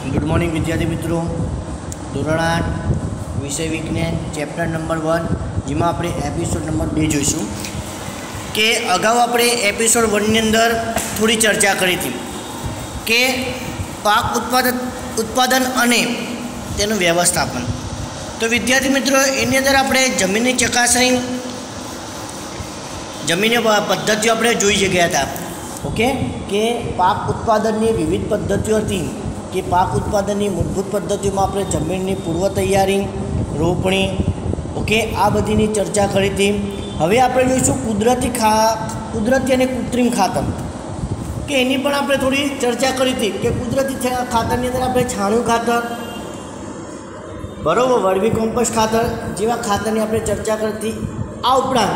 Good morning વિદ્યાર્થી મિત્રો. ધોરણ આઠ, વિષય વિજ્ઞાન ચેપ્ટર નંબર વન જેમાં આપણે એપિસોડ નંબર બે જોઈશું. કે અગાઉ આપણે એપિસોડ વનની અંદર થોડી ચર્ચા કરી હતી કે પાક ઉત્પાદન ઉત્પાદન અને તેનું વ્યવસ્થાપન. તો વિદ્યાર્થી મિત્રો, એની અંદર આપણે જમીનની ચકાસણી, જમીનની પદ્ધતિઓ આપણે જોઈ ગયા હતા. ઓકે? કે પાક ઉત્પાદનની વિવિધ પદ્ધતિઓ હતી કે પાક ઉત્પાદનની મૂળભૂત પદ્ધતિઓમાં આપણે જમીનની પૂર્વ તૈયારી, રોપણી, ઓકે, આ બધીની ચર્ચા કરી હતી. હવે આપણે જોઈશું કુદરતી ખા, કુદરતી અને કૃત્રિમ ખાતર. કે એની પણ આપણે થોડી ચર્ચા કરી હતી કે કુદરતી ખાતરની અંદર આપણે છાણું ખાતર, બરોબર, વળવી કોમ્પોસ્ટ ખાતર જેવા ખાતરની આપણે ચર્ચા કરી હતી. આ ઉપરાંત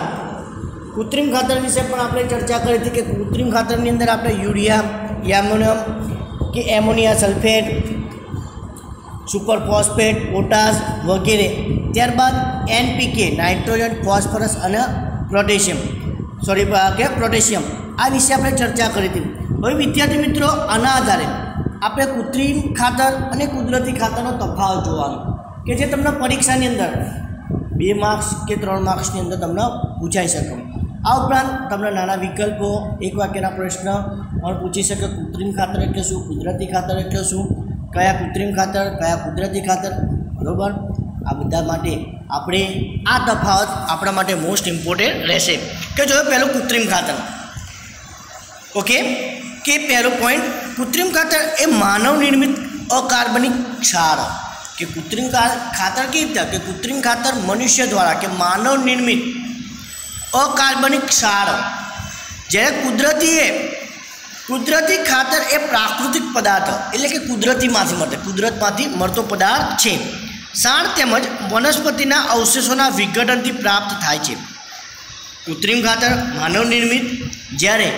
કૃત્રિમ ખાતર વિશે પણ આપણે ચર્ચા કરી હતી કે કૃત્રિમ ખાતરની અંદર આપણે યુરિયા, યામોનિયમ કે ammonia sulphate super phosphate, potash વગેરે. ત્યારબાદ એનપીકે, નાઇટ્રોજન, ફોસ્ફરસ અને પોટેશિયમ. સોરી કે પોટેશિયમ. આ વિશે આપણે ચર્ચા કરી હતી. હવે વિદ્યાર્થી મિત્રો, આના આધારે આપણે કૃત્રિમ ખાતર અને કુદરતી ખાતરનો તફાવત જોવાનો. કે જે તમને પરીક્ષાની અંદર બે માર્ક્સ કે ત્રણ માર્ક્સની અંદર તમને પૂછાઈ શકે. આ ઉપરાંત તમને નાના વિકલ્પો, એક વાક્યના પ્રશ્ન પણ પૂછી શકે કૃત્રિમ ખાતર એટલે શું, કુદરતી ખાતર એટલે શું, કયા કૃત્રિમ ખાતર, કયા કુદરતી ખાતર, બરાબર? આ બધા માટે આપણે આ તફાવત આપણા માટે મોસ્ટ ઇમ્પોર્ટન્ટ રહેશે. કે જો પહેલું કૃત્રિમ ખાતર. ઓકે કે પહેલો પોઈન્ટ કૃત્રિમ ખાતર એ માનવ નિર્મિત અકાર્બનિક ક્ષાર. કે કૃત્રિમ ખાતર કેવી રીતે? કે કૃત્રિમ ખાતર મનુષ્ય દ્વારા, કે માનવ નિર્મિત અકાર્બનિક ક્ષાર જ્યારે કુદરતી એ, કુદરતી ખાતર એ પ્રાકૃતિક પદાર્થ, એટલે કે કુદરતીમાંથી મળે, કુદરતમાંથી મળતો પદાર્થ છે. સાણ તેમજ વનસ્પતિના અવશેષોના વિઘટનથી પ્રાપ્ત થાય છે. કૃત્રિમ ખાતર માનવ નિર્મિત જ્યારે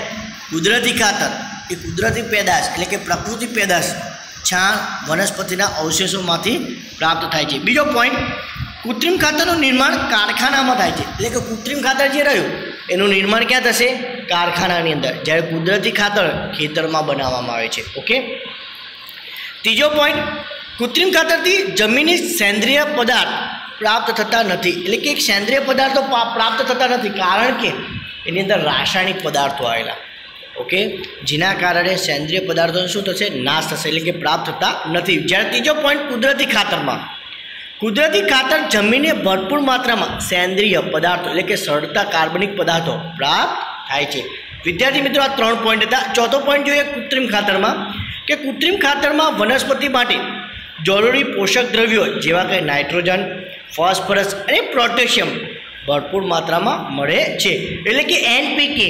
કુદરતી ખાતર એ કુદરતી પેદાશ, એટલે કે પ્રકૃતિ પેદાશ છાણ વનસ્પતિના અવશેષોમાંથી પ્રાપ્ત થાય છે. બીજો પોઈન્ટ કૃત્રિમ ખાતરનું નિર્માણ કારખાનામાં થાય છે. એટલે કે કૃત્રિમ ખાતર જે રહ્યું, એનું નિર્માણ ક્યાં થશે? કારખાનાની અંદર. જ્યારે કુદરતી ખાતર ખેતરમાં બનાવવામાં આવે છે. ઓકે? ત્રીજો પોઈન્ટ કૃત્રિમ ખાતરથી જમીનની સેન્દ્રિય પદાર્થ પ્રાપ્ત થતા નથી. એટલે કે સેન્દ્રિય પદાર્થો પ્રાપ્ત થતા નથી. કારણ કે એની અંદર રાસાયણિક પદાર્થો આવેલા. ઓકે? જેના કારણે સેન્દ્રિય પદાર્થોનો શું થશે? નાશ થશે. એટલે કે પ્રાપ્ત થતા નથી. જ્યારે ત્રીજો પોઈન્ટ કુદરતી ખાતરમાં. કુદરતી ખાતર જમીને ભરપૂર માત્રામાં સેન્દ્રિય પદાર્થો એટલે કે સડતા કાર્બનિક પદાર્થો પ્રાપ્ત થાય છે. વિદ્યાર્થી મિત્રો, આ ત્રણ પોઈન્ટ હતા. ચોથો પોઈન્ટ જોઈએ કૃત્રિમ ખાતરમાં કે કૃત્રિમ ખાતરમાં વનસ્પતિ માટે જરૂરી પોષક દ્રવ્યો જેવા કે નાઇટ્રોજન, ફોસ્ફરસ અને પોટેશિયમ ભરપૂર માત્રામાં મળે છે. એટલે કે એનપીકે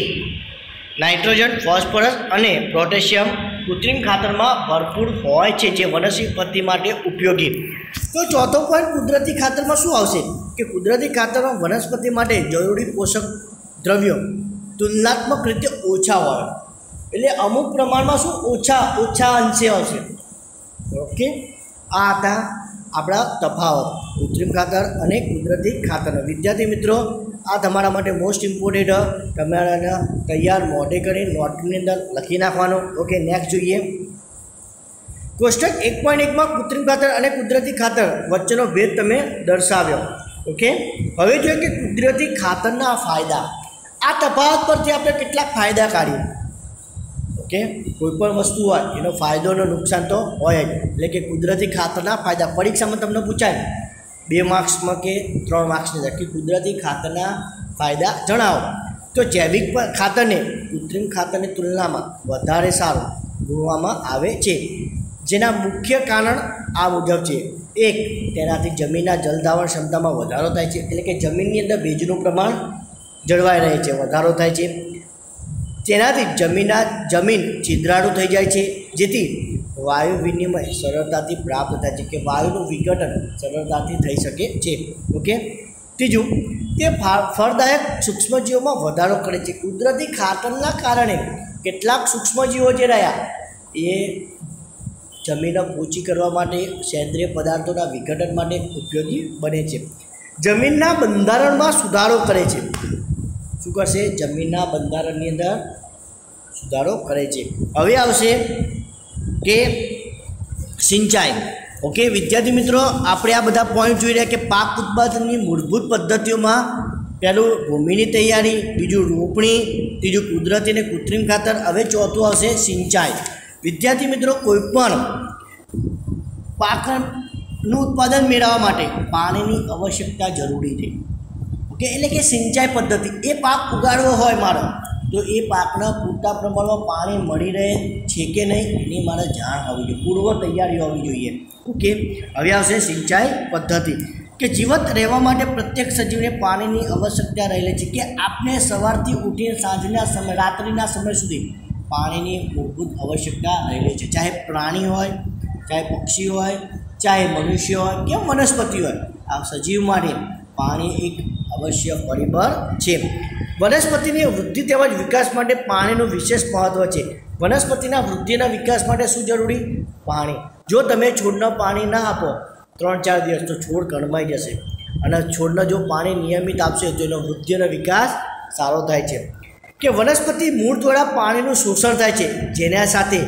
નાઇટ્રોજન, ફોસ્ફરસ અને પોટેશિયમ કૃત્રિમ ખાતરમાં ભરપૂર હોય છે, જે વનસ્પતિ માટે ઉપયોગી. તો ચોથો પોઈન્ટ કુદરતી ખાતરમાં શું આવશે? કે કુદરતી ખાતરમાં વનસ્પતિ માટે જરૂરી પોષક દ્રવ્યો તુલનાત્મક રીતે ઓછા હોય. એટલે અમુક પ્રમાણમાં શું? ઓછા ઓછા અંશે આવશે. ઓકે? આ હતા આપણા તફાવત. કૃત્રિમ ખાતર અને કુદરતી ખાતર. વિદ્યાર્થી મિત્રો આ તમારા માટે મોસ્ટ ઇમ્પોર્ટન્ટ તમારા તૈયાર મોઢે કરી નોટની અંદર લખી નાખવાનું. ઓકે નેક્સ્ટ જોઈએ. કોષ્ટક એક પોઈન્ટ એકમાં કૃત્રિમ ખાતર અને કુદરતી ખાતર વચ્ચેનો ભેદ તમે દર્શાવ્યો. ઓકે હવે જોઈએ કે કુદરતી ખાતરના ફાયદા. આ તફાવત પરથી આપણે કેટલાક ફાયદા કાઢીએ. ઓકે કોઈ પણ વસ્તુ હોય, એનો ફાયદો અને નુકસાન તો હોય જ. એટલે કે કુદરતી ખાતરના ફાયદા. પરીક્ષામાં તમને પૂછાય બે માર્ક્સમાં કે ત્રણ માર્ક્સની અંદર કુદરતી ખાતરના ફાયદા જણાવો. તો જૈવિક ખાતરને કૃત્રિમ ખાતરની તુલનામાં વધારે સારું ગણવામાં આવે છે. જેના મુખ્ય કારણ આ મુજબ છે. એક, તેનાથી જમીનના જલધાવણ ક્ષમતામાં વધારો થાય છે. એટલે કે જમીનની અંદર ભેજનું પ્રમાણ જળવાઈ રહે છે, વધારો થાય છે. તેનાથી જમીનના, જમીન છિદ્રાળુ થઈ જાય છે. જેથી વાયુ વિનિમય સરળતાથી પ્રાપ્ત થાય છે કે વાયુનું વિઘટન સરળતાથી થઈ શકે છે. ઓકે? ત્રીજું, તે ફળદાયક સૂક્ષ્મજીવોમાં વધારો કરે છે. કુદરતી ખાતરના કારણે કેટલાક સૂક્ષ્મજીવો જે રહ્યા, એ જમીન ઓછી કરવા માટે, સેન્દ્રિય પદાર્થોના વિઘટન માટે ઉપયોગી બને છે. જમીનના બંધારણમાં સુધારો કરે છે. શું કરશે? જમીનના બંધારણની અંદર સુધારો કરે છે. હવે આવશે કે સિંચાઈ. ઓકે, વિદ્યાર્થી મિત્રો, આપણે આ બધા પોઈન્ટ જોઈ રહ્યા કે પાક ઉત્પાદનની મૂળભૂત પદ્ધતિઓમાં પહેલું ભૂમિની તૈયારી, બીજું રોપણી, ત્રીજું કુદરતી અને કૃત્રિમ ખાતર. હવે ચોથું આવશે સિંચાઈ. વિદ્યાર્થી મિત્રો, કોઈપણ પાકનું ઉત્પાદન મેળવવા માટે પાણીની આવશ્યકતા જરૂરી છે. ઓકે, એટલે કે સિંચાઈ પદ્ધતિ. એ પાક ઉગાડવો હોય મારો તો એ પાકને પૂરતા પ્રમાણમાં પાણી મળી રહે છે કે નહીં, એની મારે જાણ હોવી જોઈએ. પૂર્વ તૈયારી હોવી જોઈએ. ઓકે, હવે આવશે સિંચાઈ પદ્ધતિ. કે જીવત રહેવા માટે પ્રત્યેક સજીવને પાણીની આવશ્યકતા રહેલી છે કે આપણે સવારથી ઉઠીને સાંજના સમય, રાત્રિના સમય સુધી પાણીની મૂળભૂત આવશ્યકતા રહેલી છે. ચાહે પ્રાણી હોય, ચાહે પક્ષી હોય, ચાહે મનુષ્ય હોય, કે વનસ્પતિ હોય આ સજીવ માટે પાણી એક અવશ્ય પરિબળ છે. વનસ્પતિની વૃદ્ધિ તેમજ વિકાસ માટે પાણીનું વિશેષ મહત્ત્વ છે. વનસ્પતિના વૃદ્ધિના વિકાસ માટે શું જરૂરી? પાણી. જો તમે છોડને પાણી ના આપો, ત્રણ ચાર દિવસ તો છોડ કણમાઈ જશે. અને છોડને જો પાણી નિયમિત આપશે, તો એનો વૃદ્ધિ અને વિકાસ સારો થાય છે. કે વનસ્પતિ મૂળ દ્વારા પાણીનું શોષણ થાય છે, જેના સાથે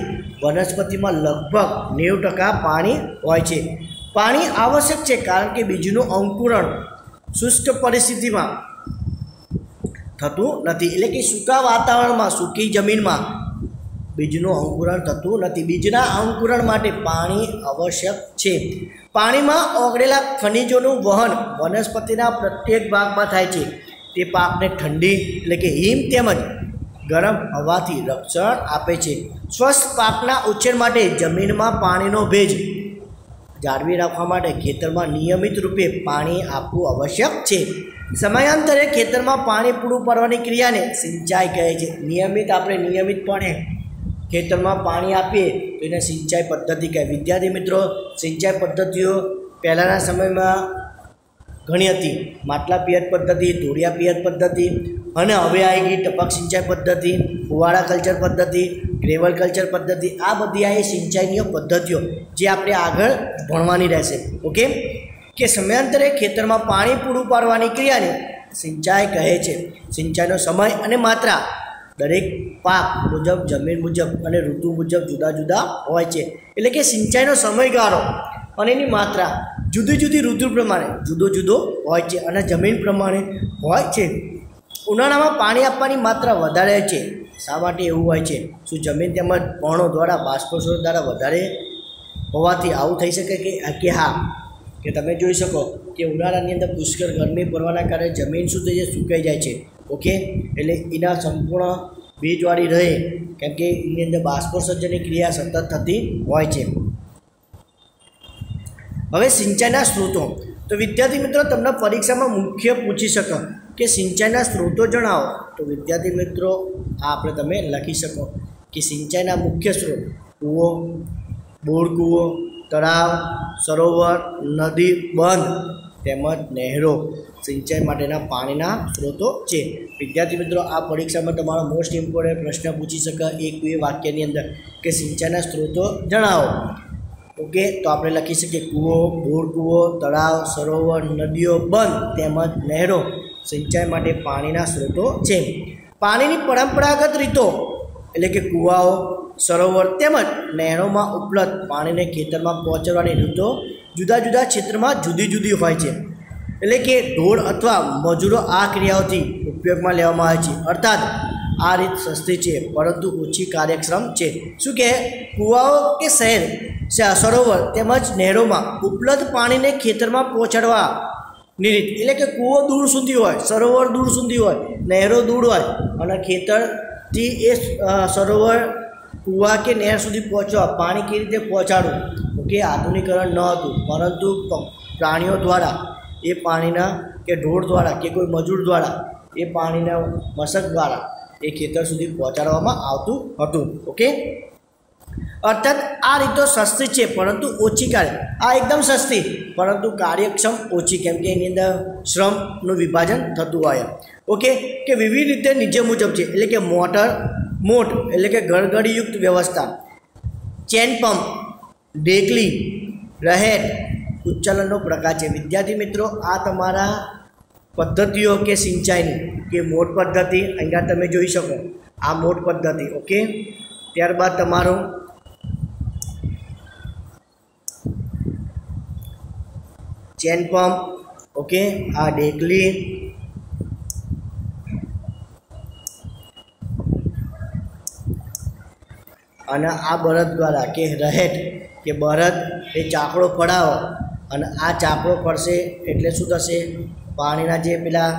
વનસ્પતિમાં લગભગ નેવું ટકા પાણી હોય છે. પાણી આવશ્યક છે, કારણ કે બીજનું અંકુરણ શુષ્ક પરિસ્થિતિમાં થતું નથી. એટલે કે સૂકા વાતાવરણમાં, સૂકી જમીનમાં બીજનું અંકુરણ થતું નથી. બીજના અંકુરણ માટે પાણી આવશ્યક છે. પાણીમાં ઓગળેલા ખનિજોનું વહન વનસ્પતિના પ્રત્યેક ભાગમાં થાય છે. તે પાકને ઠંડી એટલે કે હિમ તેમજ ગરમ હવાથી રક્ષણ આપે છે. સ્વસ્થ પાકના ઉછેર માટે જમીનમાં પાણીનો ભેજ જાળવી રાખવા માટે ખેતરમાં નિયમિત રૂપે પાણી આપવું આવશ્યક છે. સમયાંતરે ખેતરમાં પાણી પૂરું પાડવાની ક્રિયાને સિંચાઈ કહે છે. નિયમિત આપણે નિયમિતપણે ખેતરમાં પાણી આપીએ તો એને સિંચાઈ પદ્ધતિ કહે. વિદ્યાર્થી મિત્રો, સિંચાઈ પદ્ધતિઓ પહેલાંના સમયમાં ઘણી હતી. માટલા પિયત પદ્ધતિ, ધોળિયા પિયત પદ્ધતિ અને હવે આવી ગઈ ટપક સિંચાઈ પદ્ધતિ, ફુવારા કલ્ચર પદ્ધતિ, ગ્રેવલ કલ્ચર પદ્ધતિ, આ બધી આ સિંચાઈની પદ્ધતિઓ જે આપણે આગળ ભણવાની રહેશે. ઓકે? કે સમયાંતરે ખેતરમાં પાણી પૂરું પાડવાની ક્રિયાને સિંચાઈ કહે છે. સિંચાઈનો સમય અને માત્રા દરેક પાક મુજબ, જમીન મુજબ અને ઋતુ મુજબ જુદા જુદા હોય છે. એટલે કે સિંચાઈનો સમયગાળો અને એની માત્રા જુદી જુદી ઋતુ પ્રમાણે જુદો જુદો હોય છે અને જમીન પ્રમાણે હોય છે. ઉનાળામાં પાણી આપવાની માત્રા વધારે છે. શા માટે એવું હોય છે? શું જમીન તેમજ પર્ણો દ્વારા બાષ્પોષણ દ્વારા વધારે હોવાથી આવું થઈ શકે કે કે હા? કે તમે જોઈ શકો કે ઉનાળાની અંદર પુષ્કળ ગરમી પડવાના કારણે જમીન શું થઈ જાય, સુકાઈ જાય છે. ઓકે? એટલે એના સંપૂર્ણ ભેજવાળી રહે, કેમ કે એની અંદર બાષ્પોસર્જનની ક્રિયા સતત થતી હોય છે. હવે સિંચાઈના સ્ત્રોતો. તો વિદ્યાર્થી મિત્રો, તમને પરીક્ષામાં મુખ્ય પૂછી શકો. કે સિંચાઈના સ્ત્રોતો જણાવો. તો વિદ્યાર્થી મિત્રો, આ આપણે તમે લખી શકો. કે સિંચાઈના મુખ્ય સ્ત્રોત, કૂવો, બોર કૂવો, તળાવ, સરોવર, નદી, બંધ, તેમજ નહેરો સિંચાઈ માટેના પાણીના સ્ત્રોતો છે. વિદ્યાર્થી મિત્રો, આ પરીક્ષામાં તમારો મોસ્ટ ઇમ્પોર્ટન્ટ પ્રશ્ન પૂછી શકે એક બે વાક્યની અંદર કે સિંચાઈના સ્ત્રોતો જણાવો. ઓકે, તો આપણે લખી શકીએ કૂવો, બોર કૂવો, તળાવ, સરોવર, નદીઓ, બંધ, તેમજ નહેરો. સિંચાઈ માટે પાણીના સ્ત્રોતો છે પાણીની પરંપરાગત રીતો એટલે કે કૂવાઓ, સરોવર તેમજ નહેરોમાં ઉપલબ્ધ પાણીને ખેતરમાં પહોંચાડવાની રીતો જુદા જુદા ક્ષેત્રમાં જુદી જુદી હોય છે. એટલે કે ઢોળ અથવા મજૂરો આ ક્રિયાઓથી ઉપયોગમાં લેવામાં આવે છે. અર્થાત આ રીત સસ્તી છે, પરંતુ ઓછી કાર્યક્ષમ છે. શું કે કૂવાઓ કે શહેર સરોવર તેમજ નહેરોમાં ઉપલબ્ધ પાણીને ખેતરમાં રીત એટલે કે કૂવો દૂર સુધી હોય, સરોવર દૂર સુધી હોય, નહેરો દૂર હોય, અને ખેતરથી એ સરોવર કૂવા કે નહેર સુધી પહોંચવા, પાણી કેવી રીતે પહોંચાડવું? ઓકે આધુનિકરણ ન હતું, પરંતુ પ્રાણીઓ દ્વારા, એ પાણીના કે ઢોર દ્વારા, કે કોઈ મજૂર દ્વારા, એ પાણીના મશક દ્વારા, એ ખેતર સુધી પહોંચાડવામાં આવતું હતું. ઓકે? અર્થાત આ રીતો સસ્તી છે, પરંતુ ઓછી કાર્ય. આ એકદમ સસ્તી પરંતુ કાર્યક્ષમ ઓછી, કેમ કે એની અંદર શ્રમનું વિભાજન થતું હોય. ઓકે કે વિવિધ રીતે નીચે મુજબ છે, એટલે કે મોટર, મોટ, એટલે કે ગળગળીયુક્ત વ્યવસ્થા. ચેન પંપ ડેકલી રહેટ ઉચ્ચલનનો પ્રકાર છે. વિદ્યાર્થી મિત્રો, આ તમારા પદ્ધતિઓ કે સિંચાઈની, કે મોટ પદ્ધતિ, અહીંયા તમે જોઈ શકો. આ મોટ પદ્ધતિ ઓકે ત્યારબાદ તમારું ચેન પંપ ઓકે આ ડેકલી. અને આ બળદ દ્વારા કે રહેટ કે બળદ એ ચાકડો પડાવો. અને આ ચાકડો પડશે એટલે શું થશે? પાણીના જે પેલા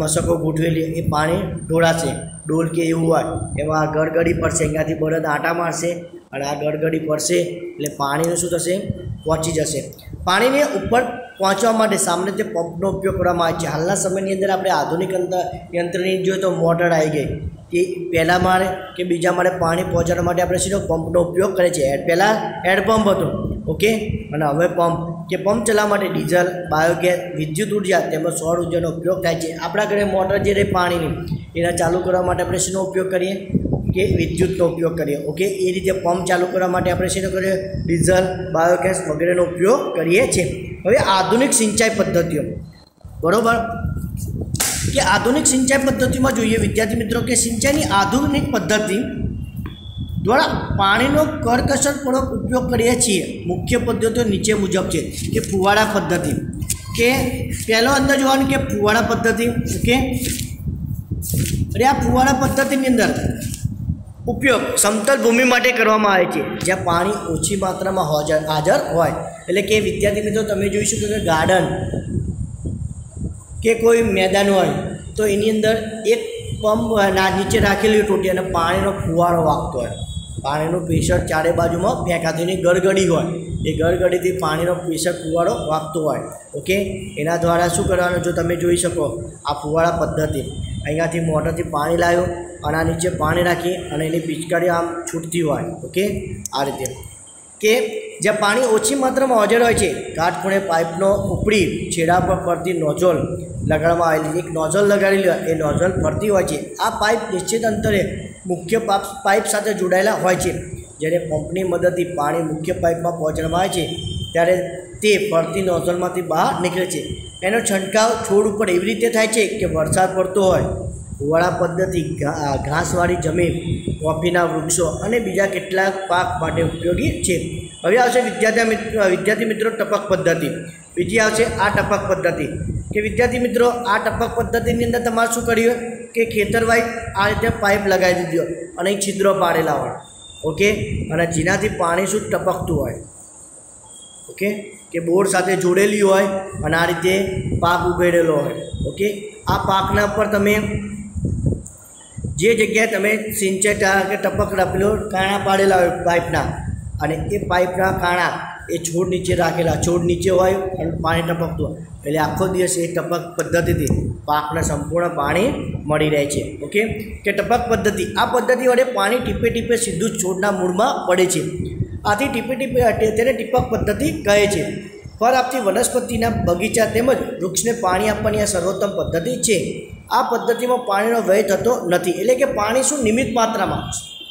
મશકો ગૂંઠવેલી, એ પાણી ઢોળાશે. ડોલ કે એવું હોય. એમાં આ ગડગડી પડશે. અહીંયાથી બળદ આંટા મારશે અને આ ગડગડી પડશે. એટલે પાણીનું શું થશે? પહોંચી જશે. પાણીને ઉપર પહોંચવા માટે સામાન્ય રીતે પંપનો ઉપયોગ કરવામાં આવે છે. હાલના સમયની અંદર આપણે આધુનિક યંત્રની જોઈએ તો મોટર આવી ગઈ. કે પહેલાં માળે કે બીજા માળે પાણી પહોંચાડવા માટે આપણે સીધો પંપનો ઉપયોગ છીએ. હેડ પહેલાં હેડપંપ હતો. ઓકે? અને હવે પંપ કે પંપ ચલાવવા માટે ડીઝલ બાયોગેસ વિદ્યુત ઊર્જા તેમજ સૌર ઉર્જાનો ઉપયોગ થાય છે. આપણા ઘરે મોટર જે રહે પાણીની, એના ચાલુ કરવા માટે આપણે શેનો ઉપયોગ કરીએ? કે વિદ્યુતનો ઉપયોગ કરીએ. ઓકે એ રીતે પંપ ચાલુ કરવા માટે આપણે શેનો કરીએ? ડીઝલ, બાયોગેસ વગેરેનો ઉપયોગ કરીએ છીએ. હવે આધુનિક સિંચાઈ પદ્ધતિઓ. બરાબર? કે આધુનિક સિંચાઈ પદ્ધતિમાં જોઈએ, વિદ્યાર્થી મિત્રો, કે સિંચાઈની આધુનિક પદ્ધતિ દ્વારા પાણીનો કરકસરપૂર્વક ઉપયોગ કરીએ છીએ. મુખ્ય પદ્ધતિઓ નીચે મુજબ છે. કે ફુવારા પદ્ધતિ. કે પહેલો અંદર જોવાનું કે ફુવારા પદ્ધતિ. ઓકે અરે આ ફુવારા પદ્ધતિની અંદર ઉપયોગ સમતલ ભૂમિ માટે કરવામાં આવે છે. જ્યાં પાણી ઓછી માત્રામાં હાજર હાજર હોય. એટલે કે વિદ્યાર્થી મિત્રો, તમે જોઈ શકો કે ગાર્ડન કે કોઈ મેદાન હોય, તો એની અંદર એક પંપ ના, નીચે રાખેલી ટોટી અને પાણીનો ફુવારો વાગતો હોય. પાણીનું પ્રેશર ચારે બાજુમાં ફેંકાતીની ગરગડી હોય. એ ગરગડીથી પાણીનો પ્રેશર ફુવારો વાગતો હોય. ઓકે? એના દ્વારા શું કરવાનું? જો તમે જોઈ શકો, આ ફુવારા પદ્ધતિ. અહીંયાથી મોટરથી પાણી લાવ્યું અને આ નીચે પાણી રાખી અને એની પિચકારી આમ છૂટતી હોય. ઓકે? આ રીતે. કે જ્યાં પાણી ઓછી માત્રામાં હાજર હોય છે, કાટખૂણે પાઇપનો ઉપરી છેડા પર પડતી નોઝલ લગાડવામાં આવેલી એક નોઝલ લગાડેલી હોય, એ નોઝલ ફરતી હોય છે. આ પાઇપ નિશ્ચિત અંતરે મુખ્ય પાઇપ સાથે જોડાયેલા હોય છે જ્યારે પંપની મદદથી પાણી મુખ્ય પાઇપમાં પહોંચાડવામાં આવે છે. ત્યારે તે ફરતી નોઝલમાંથી બહાર નીકળે છે. એનો છંટકાવ છોડ ઉપર એવી રીતે થાય છે કે વરસાદ પડતો હોય ફુવારા પદ્ધતિ ઘાસવાળી જમીન, કોફીના વૃક્ષો અને બીજા કેટલાક પાક માટે ઉપયોગી છે. હવે આવશે વિદ્યાર્થી મિત્રો વિદ્યાર્થી મિત્રો ટપક પદ્ધતિ. બીજી આવશે આ ટપક પદ્ધતિ. કે વિદ્યાર્થી મિત્રો, આ ટપક પદ્ધતિની અંદર તમારે શું કર્યું કે ખેતરવાઈ આ રીતે પાઇપ લગાવી દીધો અને છિદ્રો પાડેલા હોય. ઓકે? અને જેનાથી પાણી શું ટપકતું હોય. ઓકે? કે બોર સાથે જોડેલી હોય અને આ રીતે પાક ઉગેડેલો હોય. ઓકે? આ પાકના પર તમે જે જગ્યાએ તમે સિંચાઈ કે ટપક પેલો કાણા પાડેલા હોય પાઇપના, અને એ પાઇપના કાણા એ છોડ નીચે રાખેલા, છોડ નીચે હોય અને પાણી ટપકતું હોય. એટલે આખો દિવસ એ ટપક પદ્ધતિથી પાકને સંપૂર્ણ પાણી મળી રહે છે. ઓકે? કે ટપક પદ્ધતિ, આ પદ્ધતિ વડે પાણી ટીપે ટીપે સીધું છોડના મૂળમાં પડે છે. આથી ટીપી ટીપી તેને ટીપક પદ્ધતિ કહે છે. ફળ આપતી વનસ્પતિના બગીચા તેમજ વૃક્ષને પાણી આપવાની આ સર્વોત્તમ પદ્ધતિ છે. આ પદ્ધતિમાં પાણીનો વ્યય થતો નથી, એટલે કે પાણી શું નિમિત માત્રામાં?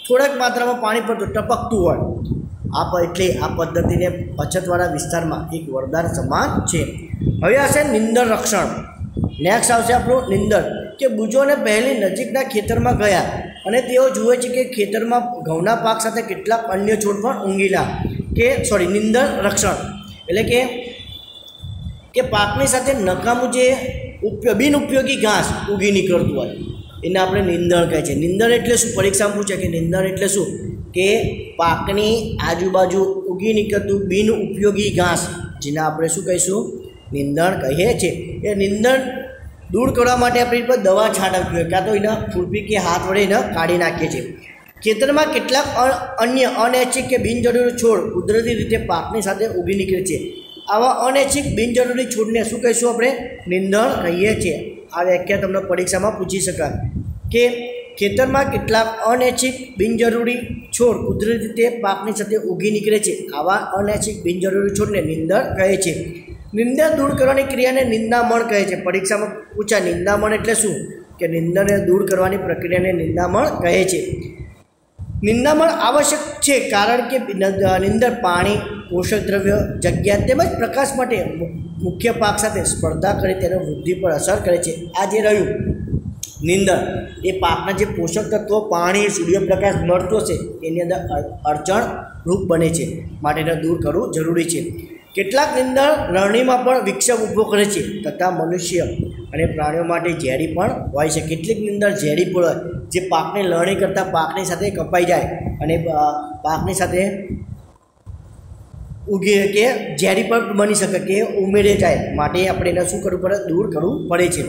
થોડાક માત્રામાં પાણી પડતું, ટપકતું હોય. આ એટલે આ પદ્ધતિને અછતવાળા વિસ્તારમાં એક વરદાન સમાન છે. હવે આવશે નિંદર રક્ષણ. નેક્સ્ટ આવશે આપણું નિંદર, કે બુજોને પહેલી નજીકના ખેતરમાં ગયા. અને તેઓ જુએ છે કે ખેતરમાં ઘઉંના પાક સાથે કેટલાક અન્ય છોડ પણ ઊંઘીલા કે સોરી નિંદર રક્ષણ. એટલે કે કે પાકની સાથે નકામું જે ઉપયોગ, બિનઉપયોગી ઘાસ ઉગી નીકળતું હોય, એને આપણે નિંદણ કહે છે. નિંદણ એટલે શું? પરીક્ષામાં પૂછે કે નિંદણ એટલે શું? કે પાકની આજુબાજુ ઉગી નીકળતું બિન ઉપયોગી ઘાસ, જેને આપણે શું કહીશું? નિંદણ કહીએ છીએ. એ નિંદણ દૂર કરવા માટે આપણે પર દવા છાંટવી હોય કાં તો એના ખુરપી કે હાથ વડે એને કાઢી નાખીએ છીએ. ખેતરમાં કેટલાક અન્ય અનૈચ્છિક કે બિનજરૂરી છોડ કુદરતી રીતે પાકની સાથે ઊભી નીકળે છે. આવા અનૈચ્છિક બિનજરૂરી છોડને શું કહીશું આપણે? નિંદણ કહીએ છીએ. આ વ્યાખ્યા તમને પરીક્ષામાં પૂછી શકાય. કે ખેતરમાં કેટલાક અનૈચ્છિક બિનજરૂરી છોડ કુદરતી રીતે પાકની સાથે ઊગી નીકળે છે. આવા અનૈચ્છિક બિનજરૂરી છોડને નિંદણ કહે છે. નિંદા દૂર કરવાની ક્રિયાને નિંદામણ કહે છે. પરીક્ષામાં પૂછા નિંદામણ એટલે શું? કે નિંદાને દૂર કરવાની પ્રક્રિયાને નિંદામણ કહે છે. નિંદામણ આવશ્યક છે કારણ કે નિંદર પાણી, પોષક દ્રવ્ય, જગ્યા તેમજ પ્રકાશ માટે મુખ્ય પાક સાથે સ્પર્ધા કરી તેનો વૃદ્ધિ પર અસર કરે છે. આ જે રહ્યું. નિંદર એ પાકના જે પોષક તત્વો, પાણી, સૂર્યપ્રકાશ મળતો છે, એની અંદર અડ- અડચણ રૂપ બને છે. માટે દૂર કરવું જરૂરી છે. કેટલાક નિંદણ લણણીમાં પણ વિક્ષેપ ઊભો કરે છે, તથા મનુષ્ય અને પ્રાણીઓ માટે ઝેરી પણ હોય છે. કેટલીક નિંદણ ઝેરી પણ હોય, જે પાકને લણણી કરતાં પાકની સાથે કપાઈ જાય અને પાકની સાથે ઉગી કે ઝેરી પણ બની શકે કે ઉમેરે જાય. માટે આપણે એને શું કરવું પડે? દૂર કરવું પડે છે.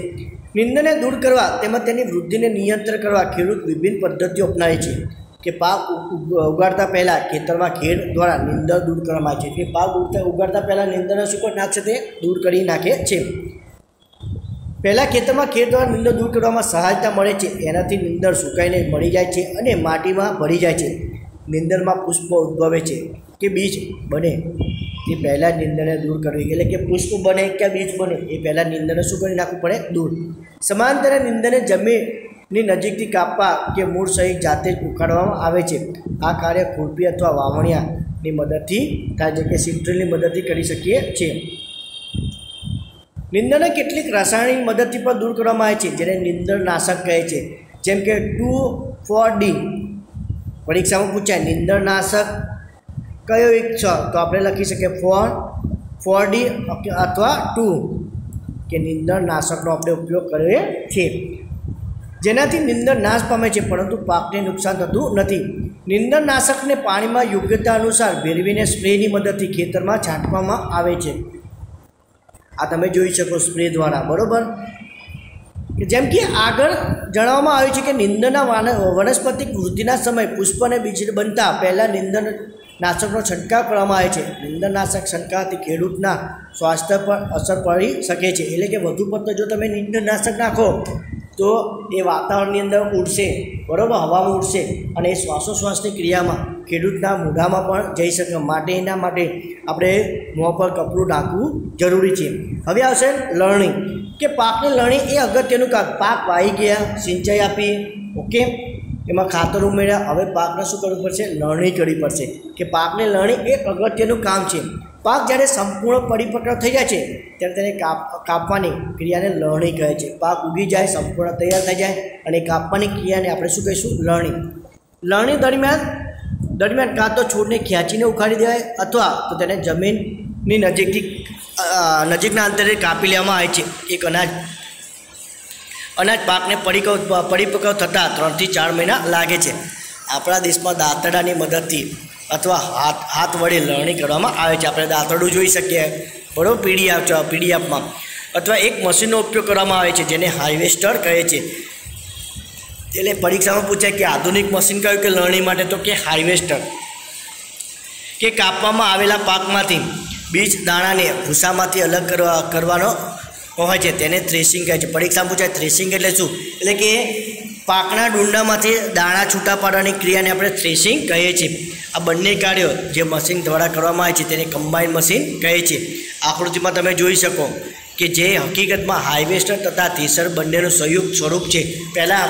નિંદણને દૂર કરવા તેમજ તેની વૃદ્ધિને નિયંત્રણ કરવા ખેડૂત વિભિન્ન પદ્ધતિઓ અપનાવે છે. કે પાક ઉગાડતા પહેલાં ખેતરમાં ખેડ દ્વારા નિંદર દૂર કરવામાં આવે છે. કે પાક ઉગતા, ઉગાડતા પહેલાં નિંદરને શું કરી નાખશે તે દૂર કરી નાખે છે. પહેલાં ખેતરમાં ખેડ દ્વારા નિંદર દૂર કરવામાં સહાયતા મળે છે. એનાથી નિંદર સુકાઈને મળી જાય છે અને માટીમાં ભળી જાય છે. નિંદરમાં પુષ્પ ઉદ્ભવે છે કે બીજ બને. તે પહેલાં નિંદરને દૂર કરવી. એટલે કે પુષ્પ બને કે બીજ બને? એ પહેલાં નિંદરને શું કરી નાખવું પડે? દૂર. સમાંતરે નિંદરને જમીનની નજીકથી કાપવા કે મૂળ સહિત જાતે જ ઉખાડવામાં આવે છે. આ કાર્ય ખુરપી અથવા વાવણિયાની મદદથી થાય છે કે સિટ્રીલની મદદથી કરી શકીએ છીએ. નિંદણને કેટલીક રાસાયણિક મદદથી પણ દૂર કરવામાં આવે છે, જેને નિંદણનાશક કહે છે. જેમ કે ટુ ફોર ડી. પરીક્ષામાં પૂછાય, નિંદણનાશક કયો એક છ? તો આપણે લખી શકીએ ફોર ફોર ડી અથવા ટુ, કે નિંદણનાશકનો આપણે ઉપયોગ કરીએ છીએ. જેનાથી નિંદર નાશ પામે છે, પરંતુ પાકને નુકસાન થતું નથી. નિંદર નાશકને પાણીમાં યોગ્યતા અનુસાર ભેળવીને સ્પ્રેની મદદથી ખેતરમાં છાંટવામાં આવે છે. આ તમે જોઈ શકો સ્પ્રે દ્વારા, બરાબર? જેમ કે આગળ જણાવવામાં આવ્યું છે કે નિંદરના વાન વનસ્પતિક વૃદ્ધિના સમયે પુષ્પ અને બીજ બનતા પહેલાં નિંદન નાશકનો છંટકાવ કરવામાં આવે છે. નિંદનનાશક છંટકાવથી ખેડૂતના સ્વાસ્થ્ય પર અસર પડી શકે છે. એટલે કે વધુ પડતો જો તમે નિંદનનાશક નાખો તો એ વાતાવરણની અંદર ઉડશે, બરાબર? હવામાં ઉડશે અને એ શ્વાસોશ્વાસની ક્રિયામાં, ખેડૂતના મોઢામાં પણ જઈ શકે. માટે એના માટે આપણે મોં પર કપડું ઢાંકવું જરૂરી છે. હવે આવશે લણણી. કે પાકની લણણી એ અગત્યનું કામ. પાક વાઈ ગયા, સિંચાઈ આપી, ઓકે? એમાં ખાતર ઉમેર્યા. હવે પાકને શું કરવું પડશે? લણણી કરવી પડશે. કે પાકની લણણી એ અગત્યનું કામ છે. પાક જ્યારે સંપૂર્ણ પરિપક્વ થઈ જાય છે, ત્યારે તેને કાપ, કાપવાની ક્રિયાને લણણી કહે છે. પાક ઉગી જાય, સંપૂર્ણ તૈયાર થઈ જાય અને કાપવાની ક્રિયાને આપણે શું કહીશું? લણણી. લણણી દરમિયાન દરમિયાન કાં તો છોડને ખેંચીને ઉખાડી દેવાય અથવા તો તેને જમીનની નજીકથી નજીકના અંતરે કાપી લેવામાં આવે છે. એક અનાજ અનાજ પાકને પરિપક્વ પરિપક્વ થતાં ત્રણથી ચાર મહિના લાગે છે. આપણા દેશમાં દાંતરડાની મદદથી અથવા હાથ હાથ વડે લણણી કરવામાં આવે છે. આપણે દાંતરડું જોઈ શકીએ. બરાબર? પીડીએફ પીડીએફમાં અથવા એક મશીનનો ઉપયોગ કરવામાં આવે છે, જેને હાર્વેસ્ટર કહે છે. એટલે પરીક્ષામાં પૂછાય કે આધુનિક મશીન કયું કે લણણી માટે? તો કે હાર્વેસ્ટર. કે કાપવામાં આવેલા પાકમાંથી બીજ દાણાને ભૂસામાંથી અલગ કરવા, કરવાનો હોય છે. તેને થ્રેસિંગ કહે છે. પરીક્ષામાં પૂછાય થ્રેસિંગ એટલે શું? એટલે કે પાકના ડુંડામાંથી દાણા છૂટા પાડવાની ક્રિયાને આપણે થ્રેસિંગ કહીએ છીએ. આ બંને કાર્યો જે મશીન દ્વારા કરવામાં આવે છે તેને કમ્બાઈન મશીન કહે છે. આકૃતિમાં તમે જોઈ શકો કે જે હકીકતમાં હાઇવેસ્ટર તથા થ્રેસર બંનેનું સંયુક્ત સ્વરૂપ છે. પહેલાં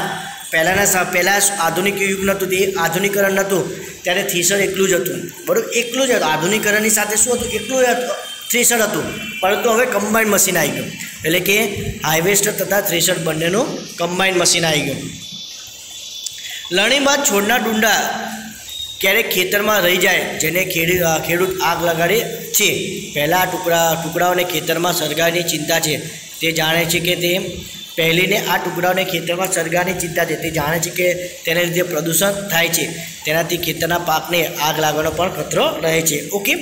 પહેલાંના પહેલાં આધુનિક યુગ નહોતું તે આધુનિકરણ નહોતું ત્યારે થ્રેસર એકલું જ હતું. બરાબર? એકલું જ હતું. આધુનિકરણની સાથે શું હતું? એકલું જ હતું. થ્રેસર હતું. પરંતુ હવે કમ્બાઈન મશીન આવી ગયું. એટલે કે હાઇવેસ્ટર તથા થ્રેસર બંનેનું કમ્બાઈન મશીન આવી ગયું. લણણી બાદ છોડના ડુંડા ક્યારેક ખેતરમાં રહી જાય, જેને ખેડૂત આગ લગાડે છે. પહેલાં ટુકડા, ટુકડાઓને ખેતરમાં સરગાની ચિંતા છે. તે જાણે છે કે તે પહેલીને આ ટુકડાઓને ખેતરમાં સરગાની ચિંતા છે. તે જાણે છે કે તેને લીધે પ્રદૂષણ થાય છે. તેનાથી ખેતરના પાકને આગ લાગવાનો પણ ખતરો રહે છે. ઓકે?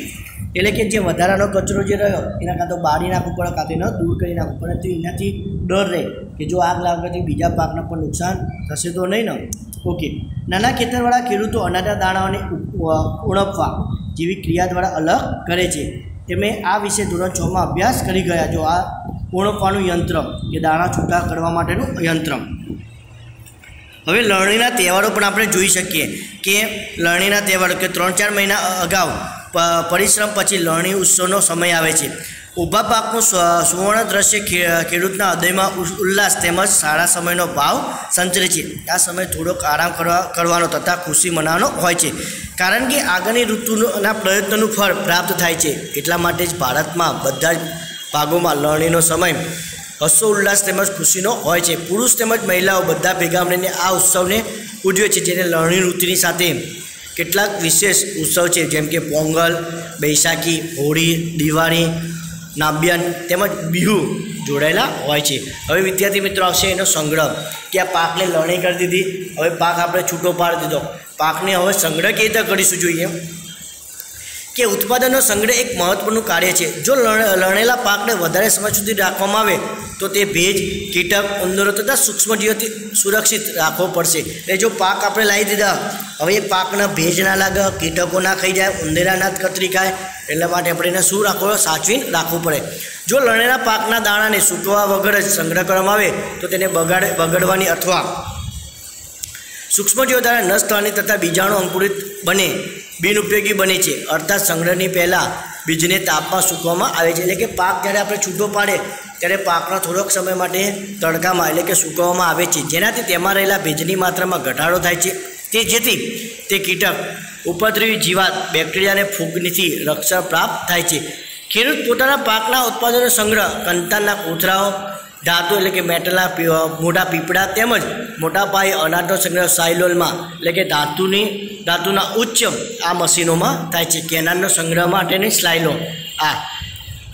એટલે કે જે વધારાનો કચરો જે રહ્યો, એના કાં તો બાળી નાખવું પડે, કાં તો એને દૂર કરી નાખવું પડે. તો એનાથી ડર રહે કે જો આગ લાગવાથી બીજા પાકને પણ નુકસાન થશે તો નહીં ને? ઓકે. નાના ખેતરવાળા ખેડૂતો અનાજના દાણાઓને ઉણપવા જેવી ક્રિયા દ્વારા અલગ કરે છે. તેમણે આ વિશે ધોરણ છમાં અભ્યાસ કરી ગયા. જો આ ઉણપવાનું યંત્ર, કે દાણા છૂટા કરવા માટેનું યંત્ર. હવે લણણીના તહેવારો પણ આપણે જોઈ શકીએ કે લણણીના તહેવારો કે ત્રણ ચાર મહિના અગાઉ પરિશ્રમ પછી લણણી ઉત્સવનો સમય આવે છે. ઊભા પાકનું સ્વ- સુવર્ણ દ્રશ્ય ખેડૂતના હૃદયમાં ઉલ્લાસ તેમજ સારા સમયનો ભાવ સંચરે છે. આ સમય થોડોક આરામ કરવા, કરવાનો તથા ખુશી મનાવવાનો હોય છે. કારણ કે આગળની ઋતુના પ્રયત્નોનું ફળ પ્રાપ્ત થાય છે. એટલા માટે જ ભારતમાં બધા જ ભાગોમાં લણણીનો સમય, હર્ષો, ઉલ્લાસ તેમજ ખુશીનો હોય છે. પુરુષ તેમજ મહિલાઓ બધા ભેગા મળીને આ ઉત્સવને ઉજવે છે, જેને લણણી ઋતુની સાથે કેટલાક વિશેષ ઉત્સવ છે, જેમ કે પોંગલ, બૈસાખી, હોળી, દિવાળી, નાબ્યન તેમજ બિહુ જોડાયેલા હોય છે. હવે વિદ્યાર્થી મિત્રો આવશે એનો સંગ્રહ કે આ પાકને લણણી કરી દીધી. હવે પાક આપણે છૂટો પાડી દીધો. પાકને હવે સંગ્રહ કેવી રીતે કરીશું જોઈએ? કે ઉત્પાદનનો સંગ્રહ એક મહત્વનું કાર્ય છે. જો લણેલા પાકને વધારે સમય સુધી રાખવામાં આવે, તો તે ભેજ, કીટક, ઉંદરો તથા સૂક્ષ્મજીવોથી સુરક્ષિત રાખવો પડશે. એટલે જો પાક આપણે લાવી દીધા, હવે એ પાકને ભેજ ના લાગે, કીટકો ના ખાઈ જાય ઉંદેરા ના કતરી ખાય, એટલા માટે આપણે એને શું રાખવો, સાચવીને રાખવું પડે. જો લણેલા પાકના દાણાને સૂકવા વગર જ સંગ્રહ કરવામાં આવે, તો તેને બગાડ, બગડવાની અથવા સૂક્ષ્મજીવો દ્વારા નષ્ટ થવાની તથા બીજાણુ અંકુરિત બને. બિનઉપયોગી બને છે. અર્થાત સંગ્રહની પહેલાં બીજને તાપમાં સૂકવામાં આવે છે. એટલે કે પાક જ્યારે આપણે છૂટો પાડે, ત્યારે પાકનો થોડોક સમય માટે તડકામાં એટલે કે સૂકવવામાં આવે છે. જેનાથી તેમાં રહેલા ભેજની માત્રામાં ઘટાડો થાય છે. તે જેથી તે કીટક, ઉપદ્રવી જીવાત, બેક્ટેરિયા અને ફૂગનીથી રક્ષણ પ્રાપ્ત થાય છે. ખેડૂત પોતાના પાકના ઉત્પાદનો સંગ્રહ, કંતાનના કોથરાઓ ધાતુ એટલે કે મેટલના મોટા પીપળા તેમજ મોટા પાયે અનાજનો સંગ્રહ સાયલોલમાં, એટલે કે ધાતુની, ધાતુના ઉચ્ચ આ મશીનોમાં થાય છે, કેનાલનો સંગ્રહ માટેની સ્લાઇલો આ.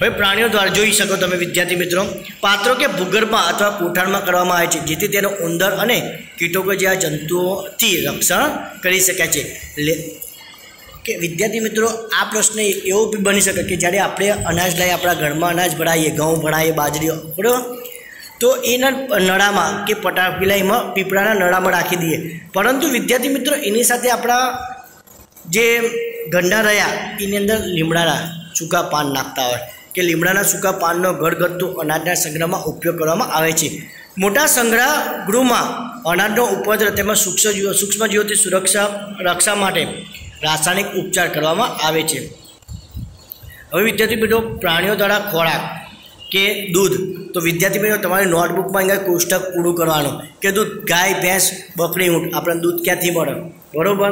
હવે પ્રાણીઓ દ્વારા જોઈ શકો તમે વિદ્યાર્થી મિત્રો, પાત્રો કે ભૂગર્ભમાં અથવા કોઠારમાં કરવામાં આવે છે, જેથી તેનો ઉંદર અને કીટકો જેવા જંતુઓથી રક્ષણ કરી શકાય છે. કે વિદ્યાર્થી મિત્રો, આ પ્રશ્ન એવો બી બની શકે કે જ્યારે આપણે અનાજ લઈએ, આપણા ઘરમાં અનાજ ભરાઈએ, ઘઉં ભરાઈએ, બાજરીઓ, બરાબર? તો એના નળામાં કે પટા પેલા પીપળાના નળામાં રાખી દઈએ. પરંતુ વિદ્યાર્થી મિત્રો, એની સાથે આપણા જે ગંડા રહ્યા, એની અંદર લીમડાના સૂકા પાન નાખતા હોય કે લીમડાના સૂકા પાનનો ઘરગથ્થુ અનાજના સંગ્રહમાં ઉપયોગ કરવામાં આવે છે. મોટા સંગ્રહ ગૃહમાં અનાજનો ઉપદ્ર તેમજ સૂક્ષ્મજીવો સૂક્ષ્મજીવોથી સુરક્ષા, રક્ષા માટે રાસાયણિક ઉપચાર કરવામાં આવે છે. હવે વિદ્યાર્થી મિત્રો, પ્રાણીઓ દ્વારા ખોરાક કે દૂધ તો વિદ્યાર્થી મિત્રો તમારી નોટબુકમાં અહીંયા કોષ્ટક પૂરું કરવાનું. કે દૂધ, ગાય, ભેંસ, બકરી, ઊંટ, આપણને દૂધ ક્યાંથી મળે? બરાબર?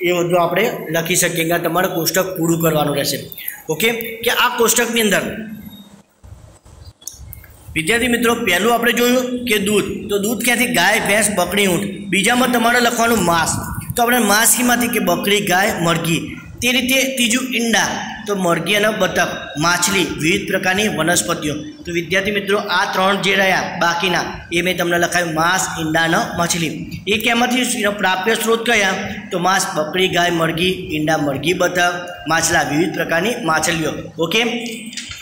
એ બધું આપણે લખી શકીએ કે તમારે કોષ્ટક પૂરું કરવાનું રહેશે. ઓકે? કે આ કોષ્ટકની અંદર વિદ્યાર્થી મિત્રો, પહેલું આપણે જોયું કે દૂધ. તો દૂધ ક્યાંથી? ગાય, ભેંસ, બકરી, ઊંટ. બીજામાં તમારે લખવાનું માંસ. તો આપણે માંસીમાંથી કે બકરી, ગાય, મરઘી. તે રીતે ત્રીજું ઈંડા. તો મરઘી અને બતક, માછલી, વિવિધ પ્રકારની વનસ્પતિઓ. તો વિદ્યાર્થી મિત્રો, આ ત્રણ જે રહ્યા બાકીના, એ મેં તમને લખાયું માંસ, ઈંડા અને માછલી. એ કેમાંથી પ્રાપ્ય સ્ત્રોત કયા? તો માંસ, બકરી, ગાય મરઘી ઈંડા મરઘી બતક, માછલા, વિવિધ પ્રકારની માછલીઓ. ઓકે?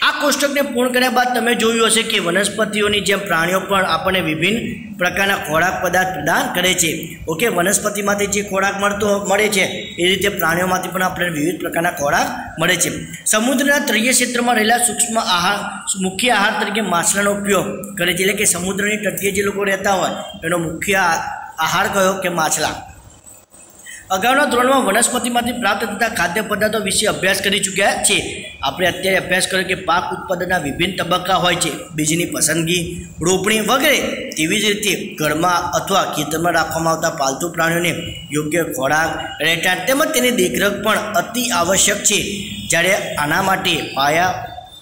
આ કોષ્ટકને પૂર્ણ કર્યા બાદ તમે જોયું હશે કે વનસ્પતિઓની જેમ પ્રાણીઓ પણ આપણને વિભિન્ન પ્રકારના ખોરાક પદાર્થ પ્રદાન કરે છે. ઓકે, વનસ્પતિમાંથી જે ખોરાક મળતો મળે છે, એ રીતે પ્રાણીઓમાંથી પણ આપણને વિવિધ પ્રકારના ખોરાક મળે છે. સમુદ્રના તળિયે ક્ષેત્રમાં રહેલા સૂક્ષ્મ આહાર, મુખ્ય આહાર તરીકે માછલાનો ઉપયોગ કરે છે. એટલે કે સમુદ્રની તટીય જે લોકો રહેતા હોય, એનો મુખ્ય આહાર કયો કે માછલા? અગાઉના ધોરણમાં વનસ્પતિમાંથી પ્રાપ્ત થતા ખાદ્ય પદાર્થો વિશે અભ્યાસ કરી ચૂક્યા છે આપણે અત્યારે અભ્યાસ કર્યો કે પાક ઉત્પાદનના વિભિન્ન તબક્કા હોય છે. બીજની પસંદગી રોપણી વગેરે. તેવી જ રીતે ઘરમાં અથવા ખેતરમાં રાખવામાં આવતા પાલતુ પ્રાણીઓને યોગ્ય ખોરાક, રહેઠાણ તેમજ તેની દેખરેખ પણ અતિ આવશ્યક છે. જ્યારે આના માટે પાયા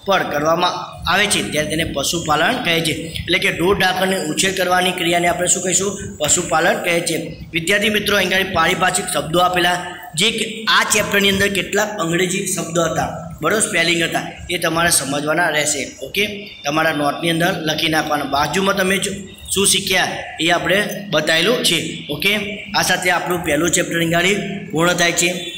પર કરવામાં આવે છે. ત્યારે તેને પશુપાલન કહે છે. એટલે કે ઢોર ઢાંકરને ઉછેર કરવાની ક્રિયાને આપણે શું કહીશું? પશુપાલન કહે છે. વિદ્યાર્થી મિત્રો અહીંયા પારિભાષિક શબ્દો આપેલા. જે આ ચેપ્ટરની અંદર કેટલાક અંગ્રેજી શબ્દો હતા. બરોબર સ્પેલિંગ હતા. એ તમારે સમજવાના રહેશે. ઓકે? તમારા નોટની અંદર લખી નાખવાના. બાજુમાં તમે શું શીખ્યા એ આપણે બતાવેલું છે. ઓકે? આ સાથે આપણું પહેલું ચેપ્ટર અહીંયા પૂર્ણ થાય છે.